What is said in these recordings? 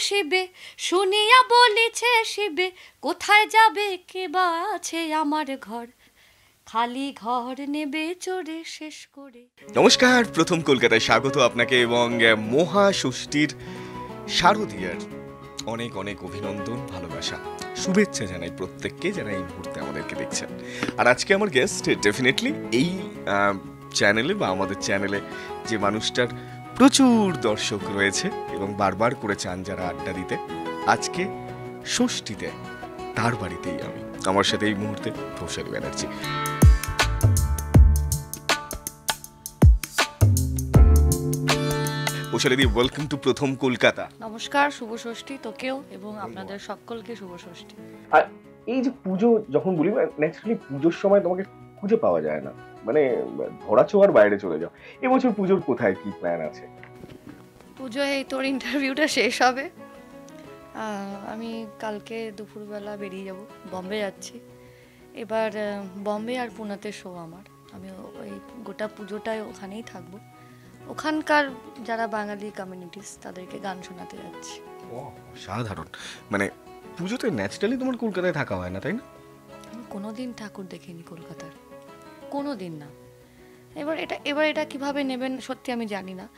শিবে শুনিয়া বলিছে শিবে, কোথায় যাবে, কে বা আছে আমার ঘর? খালি ঘর নেবে চড়ে শেষ করে। নমস্কার, প্রথম কলকাতায় স্বাগত আপনাকে এবং মহা ষষ্ঠীর শারদীয়ার অনেক অনেক অভিনন্দন, ভালোবাসা, শুভেচ্ছা জানাই প্রত্যেককে যারা এই মুহূর্তে আমাদেরকে দেখছেন। আর আজকে আমার গেস্ট ডেফিনেটলি এই চ্যানেলে বা আমাদের চ্যানেলে যে মানুষটার প্রচুর দর্শক রয়েছে এবং বারবার করে চান যারা আড্ডা দিতে। আজকে ষষ্ঠীতে তার বাড়িতেই আমি। আমার সাথে এই মুহূর্তে কৌশলী ব্যানার্জি। ওয়েলকাম টু প্রথম কলকাতা। নমস্কার শুভ ষষ্ঠী তোকেও এবং আপনাদের সকলকে শুভ ষষ্ঠী। আর এই যে পুজো যখন বলি ন্যাচারালি পুজোর সময় তোমাকে খুঁজে পাওয়া যায় না। মানে ধরা ছোঁয়ার বাইরে চলে যাও। এবছর পুজোর কোথায় কি প্ল্যান আছে? পুজো এই তোর ইন্টারভিউটা শেষ হবে। আমি কালকে দুপুরবেলা বেরিয়ে যাব বম্বে যাচ্ছি। এবার বম্বে আর পুনাতে শো আমার। আমি ওই গোটা পুজোটায় ওখানেই থাকব। ওখানকার যারা বাঙালি কমিউনিটিস তাদেরকে গান শোনাতে যাচ্ছি। সাধারণ মানে পুজোতে ন্যাচারালি তোমার কলকাতায় থাকা হয় না তাই না? আমি কোনোদিন ঠাকুর দেখিনি কলকাতার। কোনো দিন না। এবার এটা এবার এটা কীভাবে নেবেন সত্যি আমি জানি না।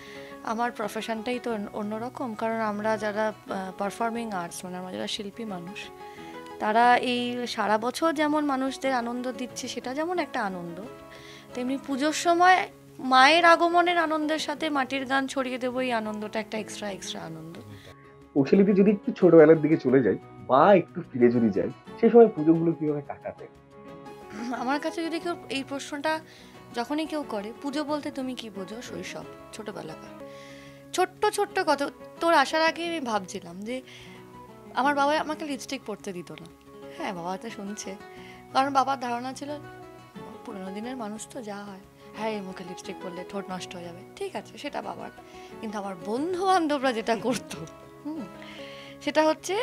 আমার প্রফেশনটাই তো অন্য- অন্যরকম, কারণ আমরা যারা পারফর্মিং আর্টস মানে আমরা যারা শিল্পী মানুষ, তারা এই সারা বছর যেমন মানুষদের আনন্দ দিচ্ছে, সেটা যেমন একটা আনন্দ। তেমনি পুজোর সময় মায়ের আগমনের আনন্দের সাথে মাটির গান ছড়িয়ে দেবো, এই আনন্দটা একটা এক্সট্রা এক্সট্রা আনন্দ। কৌশলীতে যদি একটু ছোটবেলার দিকে চলে যাই বা একটু ফিরে যদি যাই সেই সময় পুজোগুলো কীভাবে কাটাতে আমার কাছে যদি কেউ এই প্রশ্নটা যখনই কেউ করে, পুজো বলতে তুমি কি বোঝো? শৈশব, ছোটবেলাকার। ছোট্ট ছোট্ট কথা তোর আসার আগে আমি ভাবছিলাম যে, আমার বাবা আমাকে লিপস্টিক পরতে দিত না। হ্যাঁ বাবা তো শুনছে। কারণ বাবার ধারণা ছিল, পুরোনো দিনের মানুষ তো যা হয় হ্যাঁ এই মুখে লিপস্টিক পরলে ঠোঁট নষ্ট হয়ে যাবে। ঠিক আছে, সেটা বাবার। কিন্তু আমার বন্ধু বান্ধবরা যেটা করতো সেটা হচ্ছে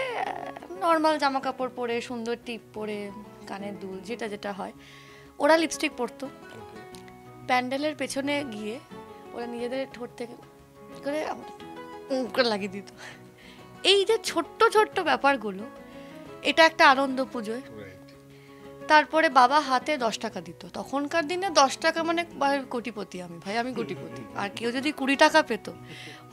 নর্মাল জামা কাপড় পরে, সুন্দর টিপ পরে কানের দুল যেটা যেটা হয় ওরা লিপস্টিক পরতো। প্যান্ডেলের পেছনে গিয়ে ওরা নিজেদের ঠোঁট থেকে করে করে লাগিয়ে দিত। এই যে ছোট্ট ছোট্ট ব্যাপারগুলো এটা একটা আনন্দ পুজোয়। তারপরে বাবা হাতে দশ টাকা দিত। তখনকার দিনে দশ টাকা মানে কোটিপতি আমি ভাই আমি কোটিপতি। আর কেউ যদি কুড়ি টাকা পেত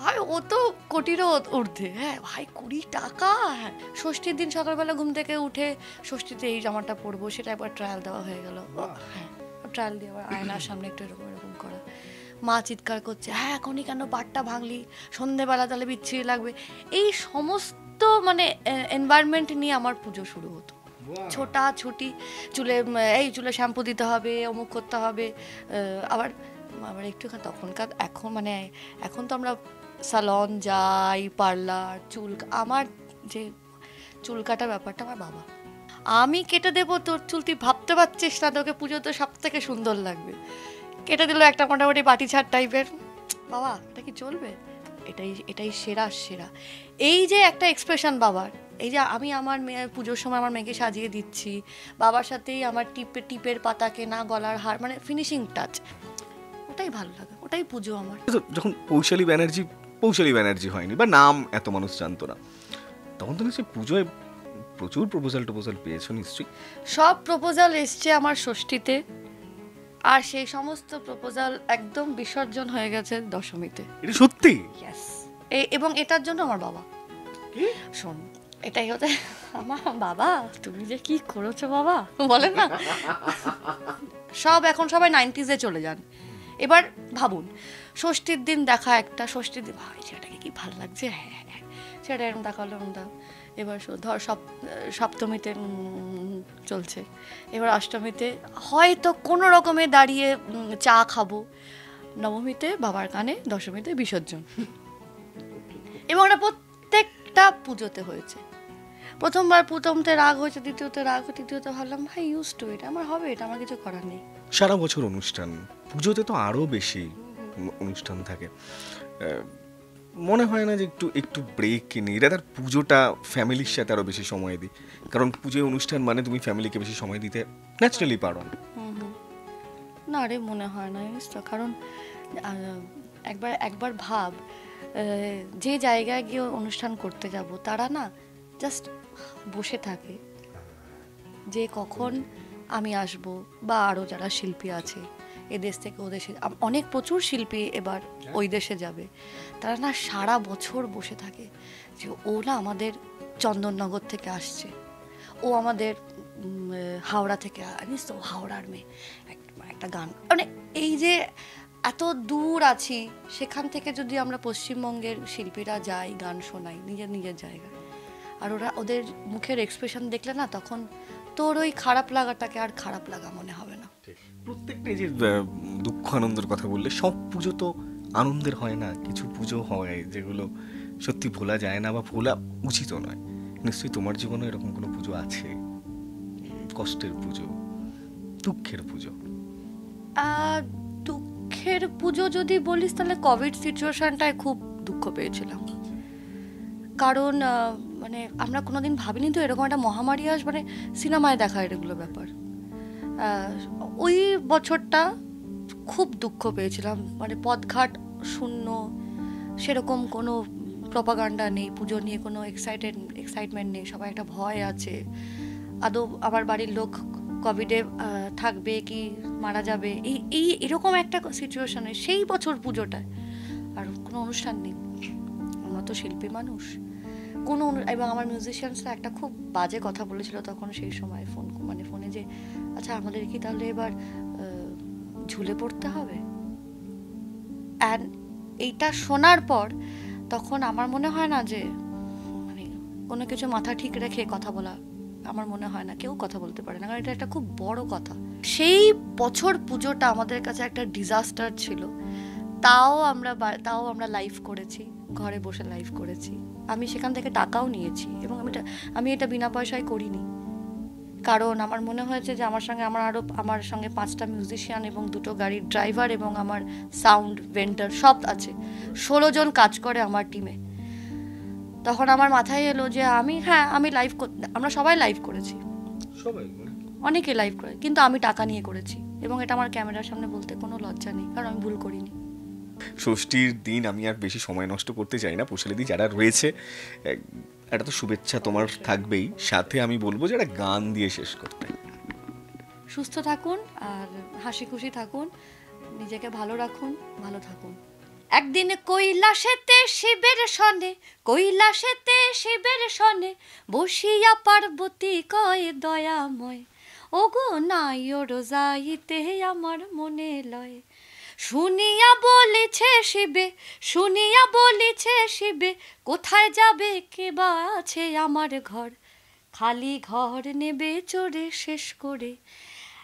ভাই ও তো কোটিরও ঊর্ধ্বে। হ্যাঁ ভাই কুড়ি টাকা? হ্যাঁ। ষষ্ঠীর দিন সকালবেলা ঘুম থেকে উঠে ষষ্ঠীতে এই জামাটা পরবো সেটা একবার ট্রায়াল দেওয়া হয়ে গেল। হ্যাঁ ট্রায়াল দিয়ে আবার আয়নার সামনে একটু এরকম এরকম করা। মা চিৎকার করছে হ্যাঁ এখনই কেন বাটটা ভাঙলি? সন্ধেবেলা তাহলে বিচ্ছিরি লাগবে। এই সমস্ত মানে এনভায়রনমেন্ট নিয়ে আমার পুজো শুরু হতো। ছোটা, ছুটি, চুলে এই চুলে শ্যাম্পু দিতে হবে, অমুক করতে হবে আবার আবার একটু তখনকার, এখন মানে এখন তো আমরা সালন, যাই, পার্লার, চুল, আমার যে চুল কাটা ব্যাপারটা আমার বাবা। আমি কেটে দেবো তোর চুল, তুই ভাবতে পারছিস না, তোকে পুজো তো সব থেকে সুন্দর লাগবে। কেটে দিল একটা মোটামুটি বাটি ছাড় টাইপের বাবা, এটা কি চলবে? এটাই এটাই সেরা সেরা। এই যে একটা এক্সপ্রেশন বাবার এই যে আমি আমার মেয়ে পুজোর সময় আমার মেয়েকে সাজিয়ে দিচ্ছি বাবার সাথেই আমার টিপে টিপের পাতা কেনা গলার হার মানে ফিনিশিং টাচ ওটাই ভালো লাগে ওটাই পুজো আমার। যখন পৌশালী ব্যানার্জি পৌশালী ব্যানার্জি হয়নি বা নাম এত মানুষ জানতো না তখন তো নিশ্চয়ই পুজোয় প্রচুর প্রপোজাল টপোজাল পেয়েছ নিশ্চয়ই? সব প্রপোজাল এসছে আমার ষষ্ঠীতে। আর সেই সমস্ত প্রপোজাল একদম বিসর্জন হয়ে গেছে দশমীতে। এটা সত্যি? ইয়েস এবং এটার জন্য আমার বাবা। শোন এটাই হতে আমার বাবা। তুমি যে কি করেছ বাবা? বলেন না। সব এখন সবাই নাইনটিজে চলে যান। এবার ভাবুন ষষ্ঠীর দিন দেখা একটা ষষ্ঠীর দিন ভাই ছেলেটাকে কি ভালো লাগছে? হ্যাঁ হ্যাঁ হ্যাঁ। সেটা এরকম দেখাল এরকম দাও এবার ধর সপ সপ্তমীতে চলছে। এবার অষ্টমীতে হয়তো কোনো রকমে দাঁড়িয়ে চা খাব। নবমীতে বাবার কানে, দশমীতে বিসর্জন। এবং এটা প্রত্যেকটা পুজোতে হয়েছে। প্রথমবার প্রথমতে রাগ হয়েছে, দ্বিতীয়তে রাগ হয়েছে, তৃতীয়তে ভাবলাম, ভাই ইউজ টু এটা আমার হবে এটা, আমার কিছু করার নেই। সারা বছর অনুষ্ঠান, পুজোতে তো আরও বেশি অনুষ্ঠান থাকে। মনে হয় না যে একটু একটু ব্রেক এটা তার পুজোটা ফ্যামিলির সাথে আরও বেশি সময় দিই। কারণ পুজোয় অনুষ্ঠান মানে তুমি ফ্যামিলিকে বেশি সময় দিতে ন্যাচারালি পারো না। না রে, মনে হয় না, জানিস তো। কারণ একবার একবার ভাব যে জায়গায় গিয়ে অনুষ্ঠান করতে যাব, তারা না জাস্ট বসে থাকে। যে কখন আমি আসব, বা আরও যারা শিল্পী আছে এ দেশ থেকে ও দেশে অনেক প্রচুর শিল্পী এবার ওই দেশে যাবে। তারা না সারা বছর বসে থাকে যে ও না আমাদের চন্দননগর থেকে আসছে। ও আমাদের হাওড়া থেকে জানিস তো হাওড়ার মেয়ে। একটা গান মানে এই যে এত দূর আছি সেখান থেকে যদি আমরা পশ্চিমবঙ্গের শিল্পীরা যাই গান শোনাই নিজের নিজের জায়গায় আর ওরা ওদের মুখের এক্সপ্রেশন দেখলে না তখন তোর ওই খারাপ লাগাটাকে আর খারাপ লাগা মনে হবে না। প্রত্যেকটা যে দুঃখ আনন্দের কথা বললে, সব পুজো তো আনন্দের হয় না, কিছু পুজো হয় যেগুলো সত্যি ভোলা যায় না বা ভোলা উচিত নয়। নিশ্চয়ই তোমার জীবনে এরকম কোনো পুজো আছে? কষ্টের পুজো, দুঃখের পুজো? দুঃখের পুজো যদি বলিস তাহলে কোভিড সিচুয়েশনটায় খুব দুঃখ পেয়েছিলাম। কারণ মানে আমরা কোনোদিন ভাবিনি তো এরকম একটা মহামারী আস মানে সিনেমায় দেখা এগুলো ব্যাপার। ওই বছরটা খুব দুঃখ পেয়েছিলাম। মানে পদঘাট শূন্য, সেরকম কোনো প্রপাগান্ডা নেই, পুজো নিয়ে কোনো এক্সাইটেড এক্সাইটমেন্ট নেই, সবাই একটা ভয় আছে। আদৌ আমার বাড়ির লোক কোভিডে থাকবে কি মারা যাবে? এই এই, এরকম একটা সিচুয়েশনে সেই বছর পুজোটায় আর কোনো অনুষ্ঠান নেই। আমরা তো শিল্পী মানুষ। কোনো এবং আমার মিউজিশিয়ানসরা একটা খুব বাজে কথা বলেছিল তখন সেই সময় ফোন মানে ফোনে যে আচ্ছা আমাদের কি তাহলে এবার ঝুলে পড়তে হবে? অ্যান্ড এইটা শোনার পর তখন আমার মনে হয় না যে মানে কোনো কিছু মাথা ঠিক রেখে কথা বলা আমার মনে হয় না, কেউ কথা বলতে পারে না, কারণ এটা একটা খুব বড় কথা। সেই বছর পুজোটা আমাদের কাছে একটা ডিজাস্টার ছিল। তাও আমরা তাও আমরা লাইভ করেছি। ঘরে বসে লাইভ করেছি। আমি সেখান থেকে টাকাও নিয়েছি এবং আমি এটা আমি এটা বিনা পয়সায় করিনি। কারণ আমার মনে হয়েছে যে আমার সঙ্গে আমার আরও আমার সঙ্গে পাঁচটা মিউজিশিয়ান এবং দুটো গাড়ির ড্রাইভার এবং আমার সাউন্ড ভেন্টার সব আছে। ষোলো জন কাজ করে আমার টিমে তখন আমার মাথায় এলো যে আমি হ্যাঁ আমি লাইভ আমরা সবাই লাইভ করেছি। সবাই অনেকে লাইভ করে কিন্তু আমি টাকা নিয়ে করেছি। এবং এটা আমার ক্যামেরার সামনে বলতে কোনো লজ্জা নেই কারণ আমি ভুল করিনি। ষষ্ঠীর দিন আমি আর বেশি সময় নষ্ট করতে চাই না। পুষালিদি যারা রয়েছে এক- একটা তো শুভেচ্ছা তোমার থাকবেই। সাথে আমি বলব যে একটা গান দিয়ে শেষ করতে। সুস্থ থাকুন আর হাসি খুশি থাকুন। নিজেকে ভালো রাখুন ভালো থাকুন। একদিন কৈলাসেতে শিবের সনে কৈলাসেতে শিবের সনে বসিয়া পার্বতী কয় দয়াময়। ওগো নাইর যাইতে আমার মনে লয়। শুনিয়া বলেছে শিবে, শুনিয়া বলেছে শিবে, কোথায় যাবে, কে বা আছে আমার ঘর? খালি ঘর নেবে চড়ে শেষ করে।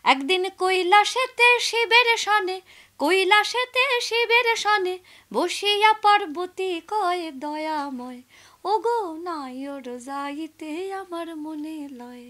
একদিন কৈলাসেতে শিবের সনে, কৈলাসেতে শিবের সনে বসিয়া পার্বতী কয়, দয়াময়, ওগো নাইর যাইতে আমার মনে লয়।